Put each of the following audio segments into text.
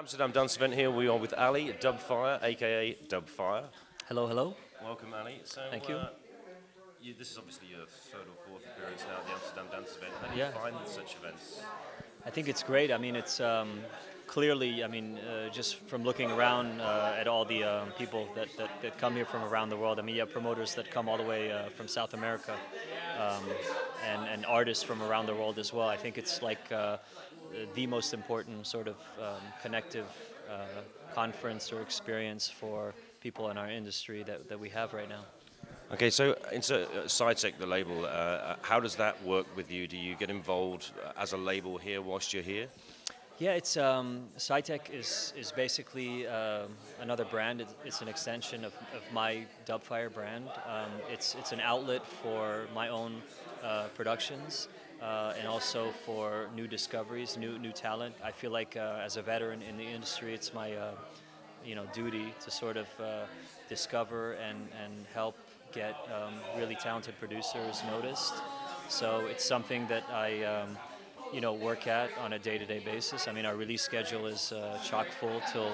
Amsterdam Dance Event here. We are with Ali Dubfire, aka Dubfire. Hello, hello. Welcome, Ali. So, Thank you. uh, you. This is obviously your third or fourth appearance now at the Amsterdam Dance Event. How do Yeah. you find such events? I think it's great. I mean, it's um, clearly, I mean, uh, just from looking around uh, at all the um, people that, that, that come here from around the world. I mean, you have promoters that come all the way uh, from South America um, and, and artists from around the world as well. I think it's like uh, the most important sort of um, connective uh, conference or experience for people in our industry that, that we have right now. Okay, so uh, SCI+TEC, the label, uh, uh, how does that work with you? Do you get involved uh, as a label here whilst you're here? Yeah, it's um, SCI+TEC is is basically um, another brand. It's, an extension of, of my Dubfire brand. Um, it's it's an outlet for my own uh, productions uh, and also for new discoveries, new new talent. I feel like uh, as a veteran in the industry, it's my uh, you know duty to sort of uh, discover and and help get um, really talented producers noticed. So it's something that I. Um, you know, work at on a day-to-day basis. I mean, our release schedule is uh, chock full till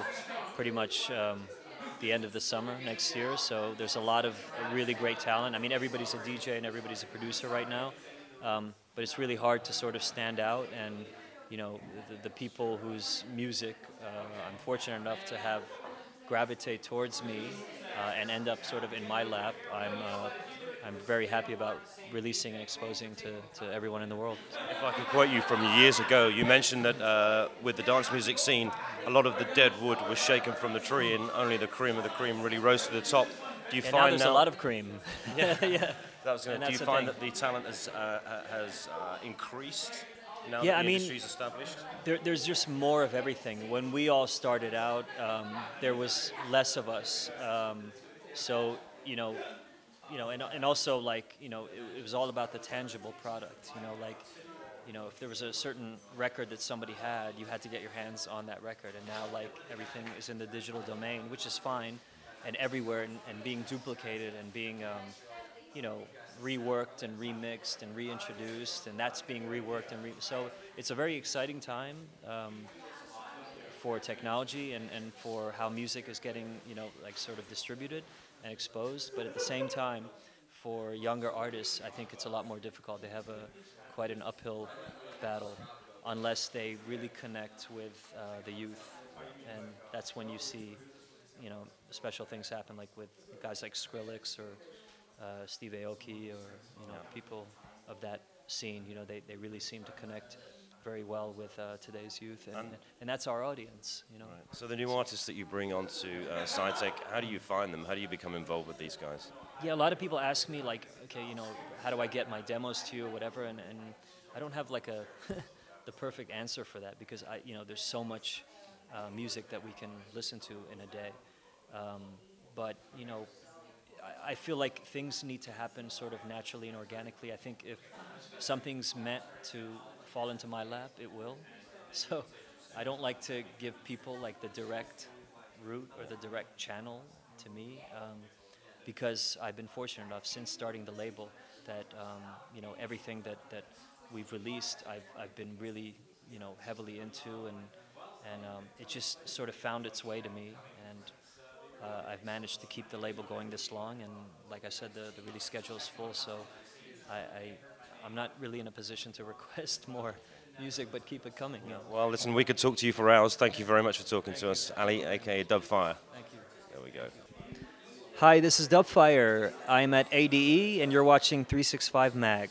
pretty much um, the end of the summer next year. So there's a lot of really great talent. I mean, everybody's a DJ and everybody's a producer right now, um, but it's really hard to sort of stand out. And you know, the, the people whose music uh, I'm fortunate enough to have gravitate towards me and end up sort of in my lap, I'm uh, I'm very happy about releasing and exposing to, to everyone in the world. If I can quote you from years ago, you mentioned that uh, with the dance music scene, a lot of the dead wood was shaken from the tree, and only the cream of the cream really rose to the top. Do you And find now there's a lot of cream. Yeah. yeah. That was gonna, do you the find thing. that the talent has, uh, has uh, increased now Yeah, I mean- established? There, there's just more of everything. When we all started out, um, there was less of us. Um, so you know, you know, and, and also like you know, it, it was all about the tangible product. You know, like you know, if there was a certain record that somebody had, you had to get your hands on that record. And now like everything is in the digital domain, which is fine, and everywhere, and, and being duplicated and being um, you know, reworked and remixed and reintroduced, and that's being reworked and re- so it's a very exciting time um, for technology and, and for how music is getting, you know, like sort of distributed and exposed. But at the same time, for younger artists, I think it's a lot more difficult. They have a quite an uphill battle unless they really connect with uh, the youth, and that's when you see, you know, special things happen, like with guys like Skrillex or uh, Steve Aoki or you know people of that scene. You know, they, they really seem to connect very well with uh, today's youth, and, And- and that's our audience. You know. So the new artists that you bring onto uh, SCI+TEC, how do you find them? How do you become involved with these guys? Yeah, a lot of people ask me like, okay, you know, how do I get my demos to you or whatever, and, and I don't have like a the perfect answer for that because I, you know, there's so much uh, music that we can listen to in a day, um, but you know, I, feel like things need to happen sort of naturally and organically. I think if something's meant to fall into my lap, it will. So I don't like to give people like the direct route or the direct channel to me. Um, because I've been fortunate enough since starting the label that um, you know everything that, that we've released I've, I've been really you know heavily into and and um, it just sort of found its way to me and uh, I've managed to keep the label going this long and like I said the, the release schedule is full so I, I I'm not really in a position to request more music but keep it coming you know. Well, listen, we could talk to you for hours. Thank you very much for talking to us, Ali, aka Dubfire. Thank you. There we go. Hi, this is Dubfire. I'm at ADE and you're watching 365 Mag.